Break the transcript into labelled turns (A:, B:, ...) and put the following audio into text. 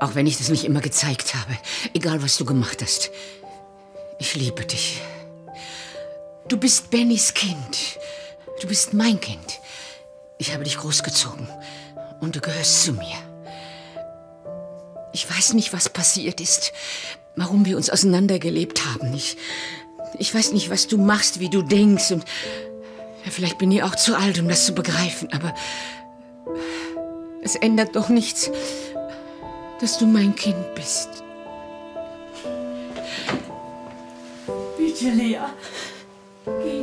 A: Auch wenn ich das nicht immer gezeigt habe. Egal, was du gemacht hast. Ich liebe dich. Du bist Bennys Kind. Du bist mein Kind. Ich habe dich großgezogen. Und du gehörst zu mir. Ich weiß nicht, was passiert ist. Warum wir uns auseinandergelebt haben. Ich, ich weiß nicht, was du machst, wie du denkst. Und vielleicht bin ich auch zu alt, um das zu begreifen. Aber es ändert doch nichts dass du mein Kind bist. Bitte, Lea, geh